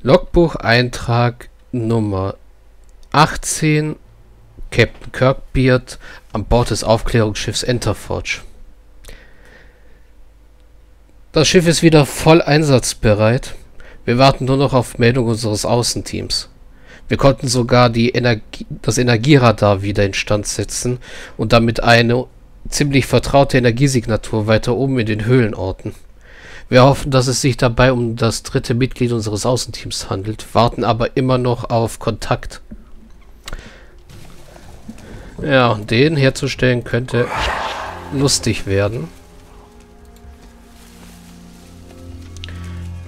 Logbucheintrag Nummer 18 Captain Kirkbeard an Bord des Aufklärungsschiffs Enterforge. Das Schiff ist wieder voll einsatzbereit. Wir warten nur noch auf Meldung unseres Außenteams. Wir konnten sogar Energie, das Energieradar wieder instand setzen und damit eine ziemlich vertraute Energiesignatur weiter oben in den Höhlen orten. Wir hoffen, dass es sich dabei um das dritte Mitglied unseres Außenteams handelt, warten aber immer noch auf Kontakt. Ja, den herzustellen könnte lustig werden.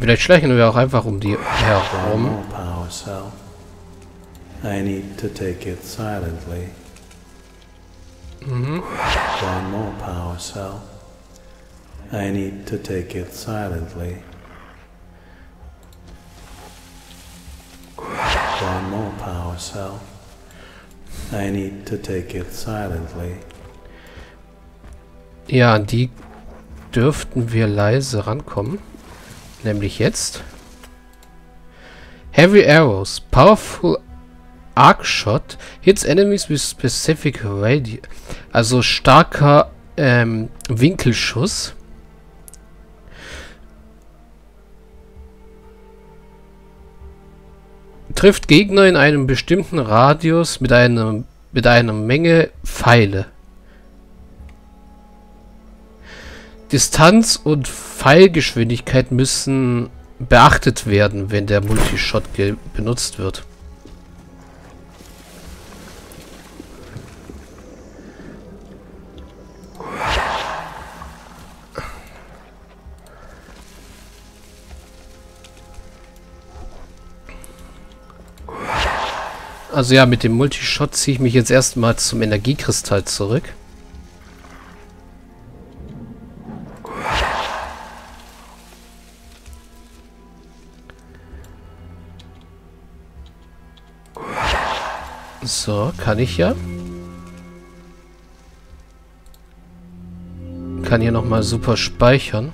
Vielleicht schleichen wir auch einfach um die herum. I need to take it silently. Mhm. One more power cell. I need to take it silently. One more power cell. I need to take it silently. Ja, die dürften wir leise rankommen. Nämlich jetzt. Heavy Arrows. Powerful Arc Shot. Hits enemies with specific radius. Also starker ähm, Winkelschuss. Trifft Gegner in einem bestimmten Radius mit einer, mit einer Menge Pfeile. Distanz und Pfeilgeschwindigkeit müssen beachtet werden, wenn der Multishot benutzt wird. Also ja, mit dem Multishot ziehe ich mich jetzt erstmal zum Energiekristall zurück. So, kann ich ja. Kann hier nochmal super speichern.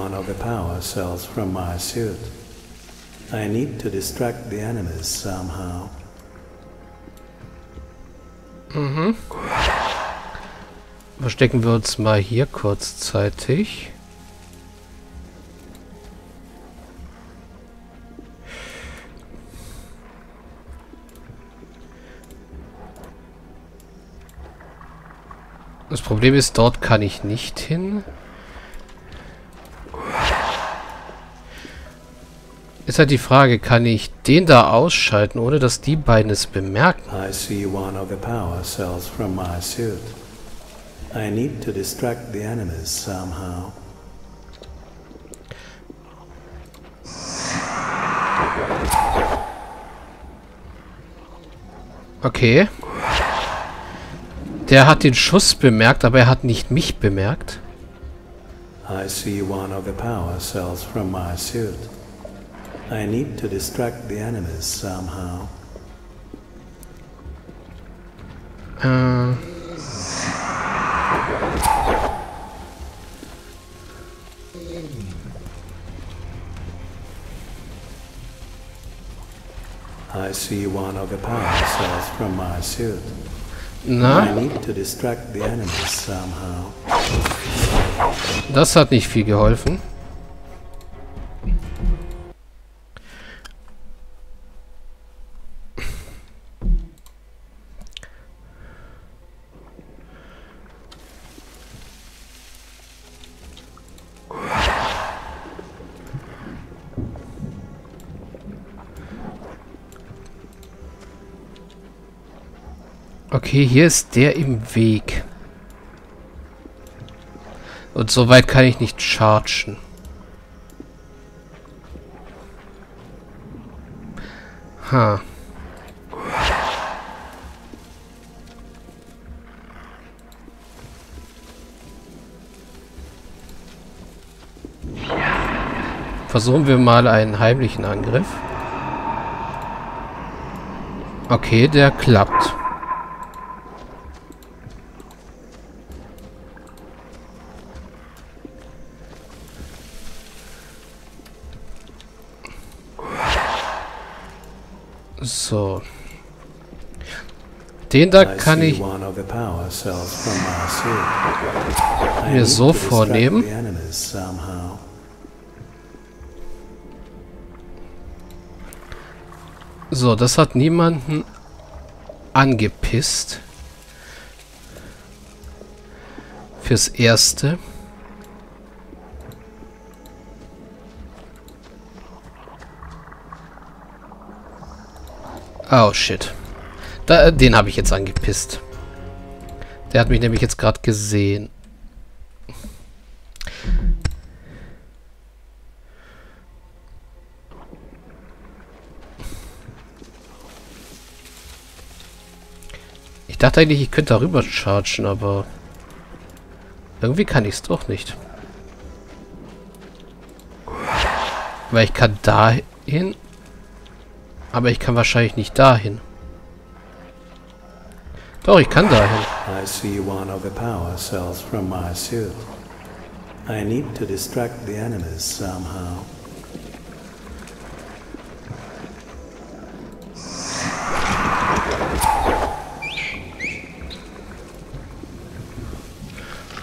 I see one of the power cells from my suit. I need to distract the enemies somehow. Mhm. Verstecken wir uns mal hier kurzzeitig. Das Problem ist, dort kann ich nicht hin. Ist halt die Frage, kann ich den da ausschalten, ohne dass die beiden es bemerken? I see one of the power cells from my suit. I need to distract the enemies somehow. Okay. Der hat den Schuss bemerkt, aber er hat nicht mich bemerkt. I see one of the power cells from my suit. I need to distract the enemies somehow. Äh. I see one of the power cells from my suit. Na? I need to distract the enemies somehow. Das hat nicht viel geholfen. Okay, hier ist der im Weg. Und so weit kann ich nicht chargen. Ha. Versuchen wir mal einen heimlichen Angriff. Okay, der klappt. So. Den da kann ich mir so vornehmen. So, das hat niemanden angepisst. Fürs Erste. Oh, shit. Da, den habe ich jetzt angepisst. Der hat mich nämlich jetzt gerade gesehen. Ich dachte eigentlich, ich könnte darüber chargen, aber irgendwie kann ich es doch nicht. Weil ich kann dahin, aber ich kann wahrscheinlich nicht dahin. Doch, ich kann dahin. I see one of the power cells from my suit. I need to distract the enemies somehow.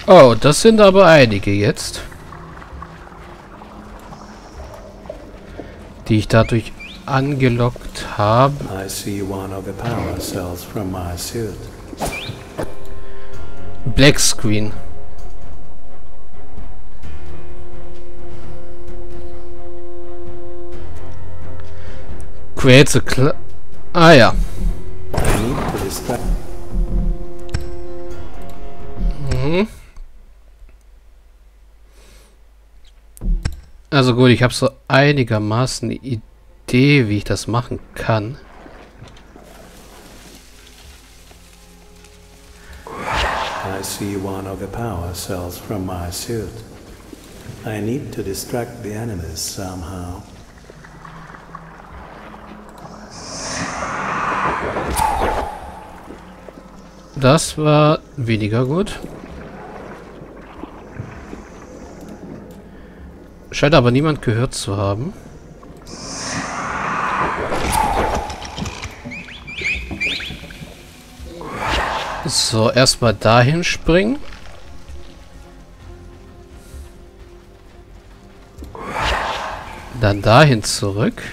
Oh, das sind aber einige jetzt. Die ich dadurch angelockt habe. I see one of the power cells from my suit. Black Screen. Creates a cl Ah ja. Mhm. Also gut, ich habe so einigermaßen eine Idee, wie ich das machen kann. I see one of the power cells from my suit. I need to distract the enemies somehow. Das war weniger gut. Scheint aber niemand gehört zu haben. So, erstmal dahin springen. Dann dahin zurück.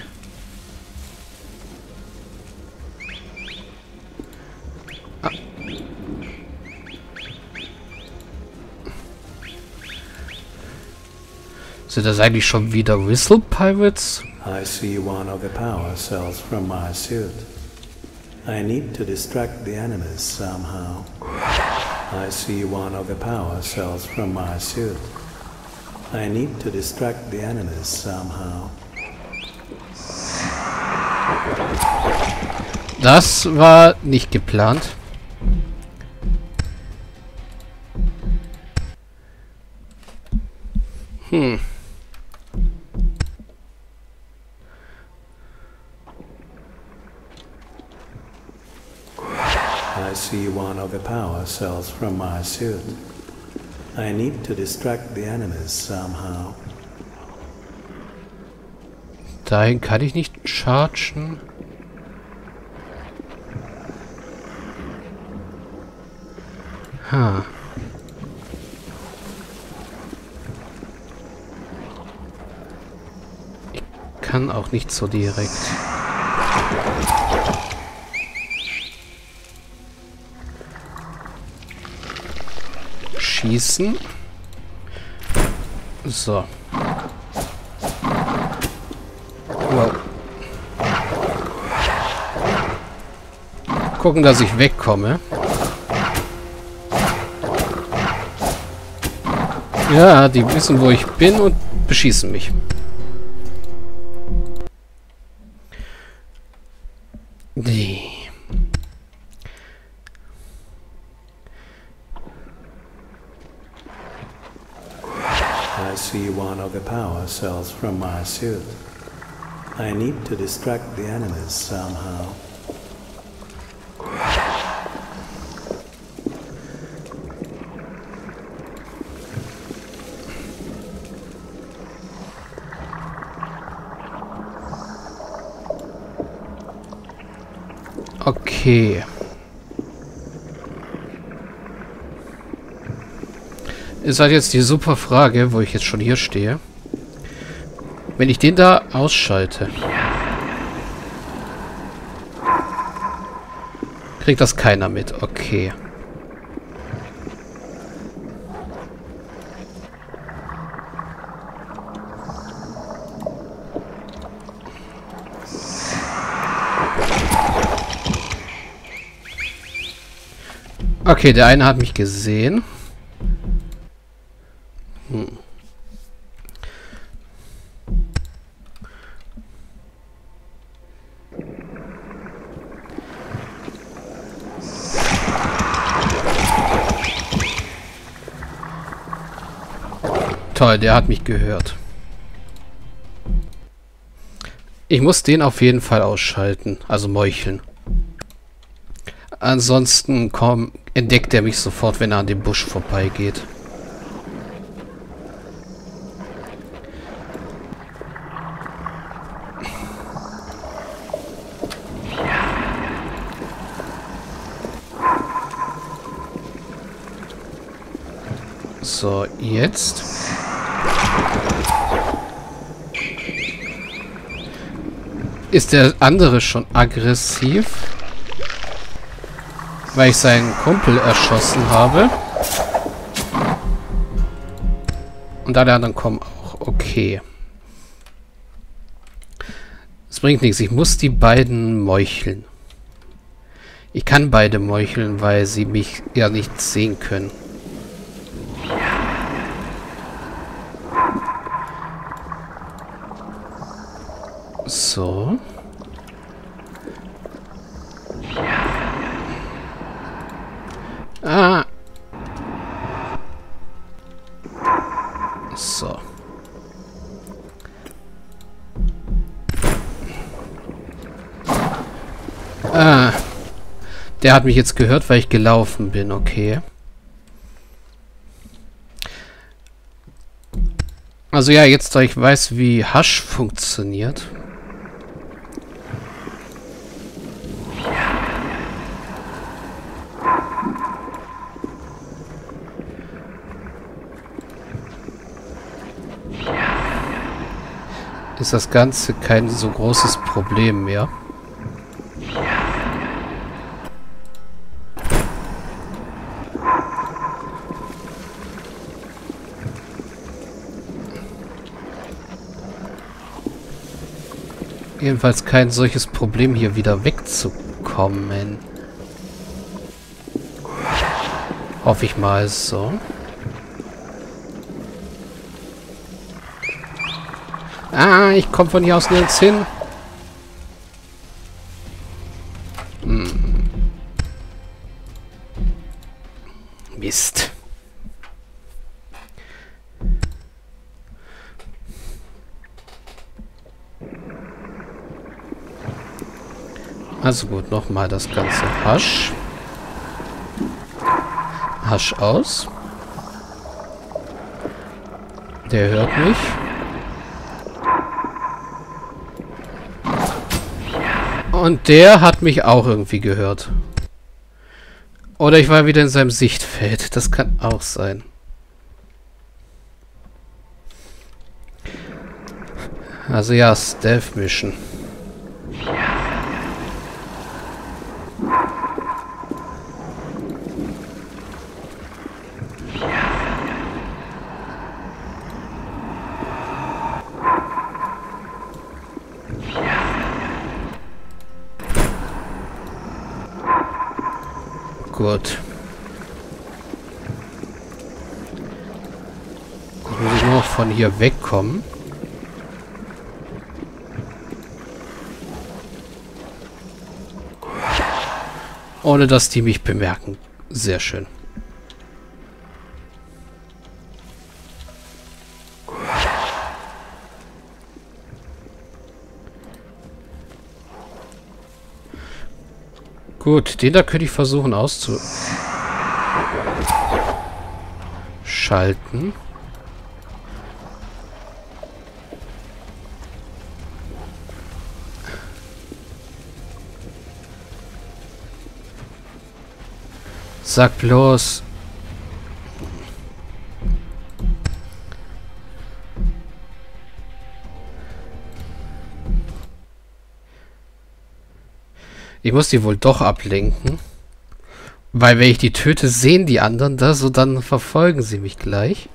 Sind das eigentlich schon wieder Whistle Pirates? I see one of the power cells from my suit. I need to distract the enemies somehow. I see one of the power cells from my suit. I need to distract the enemies somehow. Das war nicht geplant. Hm. See one of the power cells from my suit. I need to distract the enemies somehow. Dahin kann ich nicht chargen. Ha. Ich kann auch nicht so direkt. Schießen. So. Wow. Gucken, dass ich wegkomme. Ja, die wissen, wo ich bin und beschießen mich. Nee. I see one of the power cells from my suit. I need to distract the enemies somehow. Okay. Ist halt jetzt die super Frage, wo ich jetzt schon hier stehe. Wenn ich den da ausschalte, kriegt das keiner mit. Okay. Okay, der eine hat mich gesehen. Toll, der hat mich gehört. Ich muss den auf jeden Fall ausschalten, also meucheln. Ansonsten komm, entdeckt er mich sofort, wenn er an dem Busch vorbeigeht. So, jetzt. Ist der andere schon aggressiv? Weil ich seinen Kumpel erschossen habe. Und alle anderen kommen auch. Okay. Es bringt nichts. Ich muss die beiden meucheln. Ich kann beide meucheln, weil sie mich ja nicht sehen können. So. Ah. So. Ah. Der hat mich jetzt gehört, weil ich gelaufen bin, okay. Also ja, jetzt da ich weiß, wie Hasch funktioniert. Ist das Ganze kein so großes Problem mehr. Jedenfalls kein solches Problem hier wieder wegzukommen. Hoffe ich mal so. Ah, ich komme von hier aus nirgends hin. Hm. Mist. Also gut, nochmal das ganze Hasch. Hasch aus. Der hört mich. Und der hat mich auch irgendwie gehört. Oder ich war wieder in seinem Sichtfeld. Das kann auch sein. Also ja, Stealth Mission. Gut. Jetzt muss ich nur noch von hier wegkommen. Ohne dass die mich bemerken. Sehr schön. Gut, den da könnte ich versuchen auszuschalten. Sag bloß. Ich muss die wohl doch ablenken. Weil wenn ich die töte, sehen die anderen das und dann verfolgen sie mich gleich.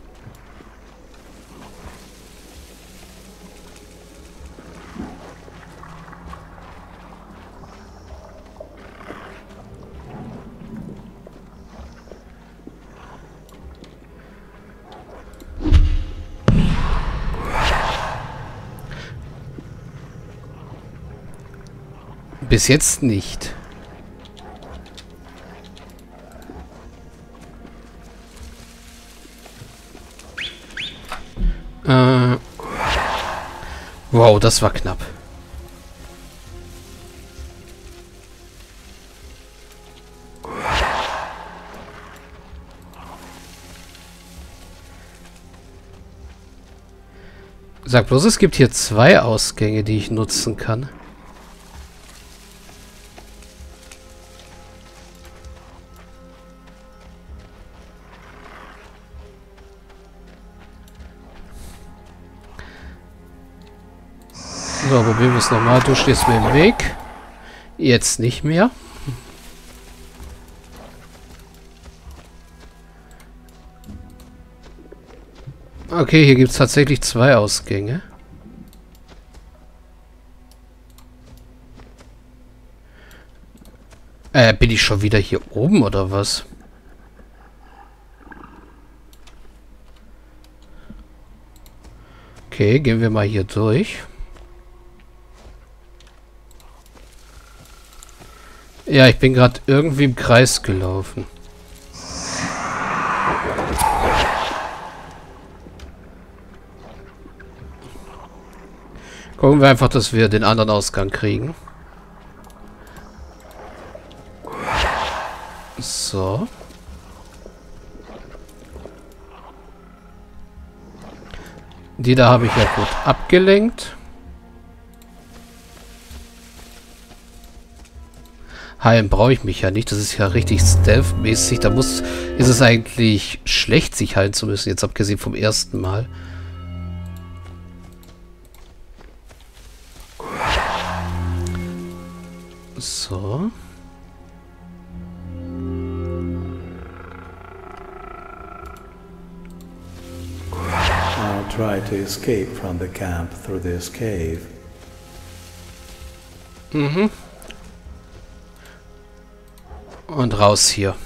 Bis jetzt nicht. Äh. Wow, das war knapp. Sag bloß, es gibt hier zwei Ausgänge, die ich nutzen kann. So, probieren wir es nochmal. Du stehst mir im Weg. Jetzt nicht mehr. Okay, hier gibt es tatsächlich zwei Ausgänge. Äh, bin ich schon wieder hier oben oder was? Okay, gehen wir mal hier durch. Ja, ich bin gerade irgendwie im Kreis gelaufen. Gucken wir einfach, dass wir den anderen Ausgang kriegen. So. Die da habe ich ja gut abgelenkt. Heilen brauche ich mich ja nicht. Das ist ja richtig stealth-mäßig. Da muss, ist es eigentlich schlecht, sich heilen zu müssen. Jetzt abgesehen vom ersten Mal. So. I'll try to escape from the camp through this cave. Mhm. Und raus hier.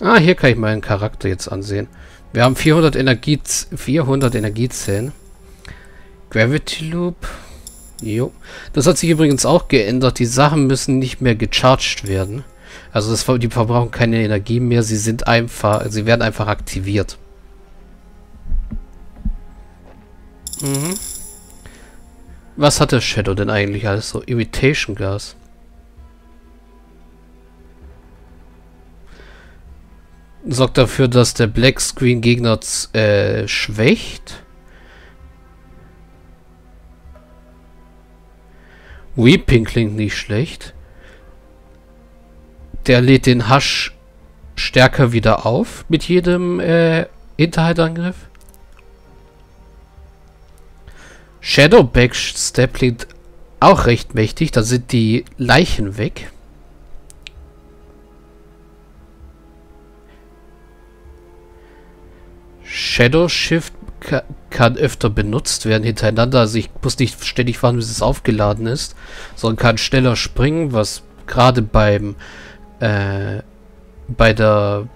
Ah, hier kann ich meinen Charakter jetzt ansehen. Wir haben 400 Energie 400 Energiezellen. Gravity Loop. Jo. Das hat sich übrigens auch geändert. Die Sachen müssen nicht mehr gecharged werden. Also das, die verbrauchen keine Energie mehr. Sie sind einfach, sie werden einfach aktiviert. Mhm. Was hat der Shadow denn eigentlich alles so? Irritation Gas. Sorgt dafür, dass der Black Screen Gegner äh, schwächt. Weeping klingt nicht schlecht. Der lädt den Hasch stärker wieder auf mit jedem äh, Hinterhaltangriff. Shadowback Step klingt auch recht mächtig. Da sind die Leichen weg. Shadow Shift kann öfter benutzt werden hintereinander. Also ich muss nicht ständig warten, bis es aufgeladen ist, sondern kann schneller springen, was gerade beim äh, bei der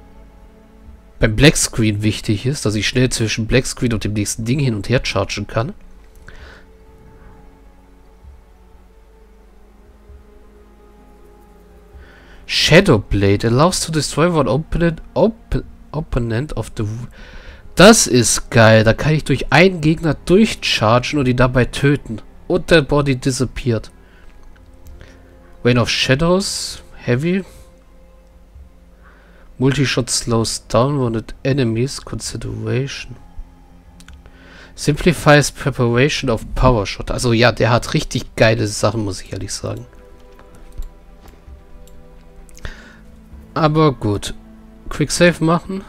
beim Black Screen wichtig ist, dass ich schnell zwischen Black Screen und dem nächsten Ding hin und her chargen kann. Shadowblade allows to destroy one opponent, op opponent of the... Das ist geil. Da kann ich durch einen Gegner durchchargen und ihn dabei töten. Und der Body disappeared. Rain of Shadows. Heavy. Multishot slows down wanted enemies. Consideration. Simplifies Preparation of Power Shot. Also ja, der hat richtig geile Sachen, muss ich ehrlich sagen. Aber gut. Quick Save machen.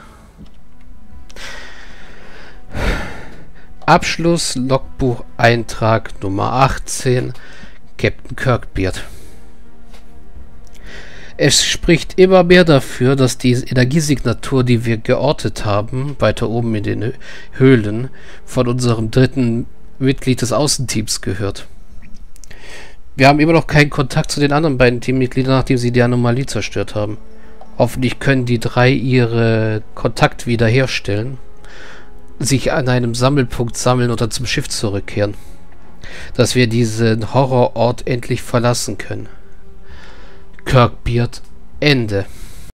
Abschluss Logbuch Eintrag Nummer 18 Captain Kirkbeard. Es spricht immer mehr dafür, dass die Energiesignatur, die wir geortet haben, weiter oben in den Höhlen, von unserem dritten Mitglied des Außenteams gehört. Wir haben immer noch keinen Kontakt zu den anderen beiden Teammitgliedern, nachdem sie die Anomalie zerstört haben. Hoffentlich können die drei ihre Kontakt wiederherstellen, sich an einem Sammelpunkt sammeln oder zum Schiff zurückkehren. Dass wir diesen Horrorort endlich verlassen können. Kirkbeard Ende.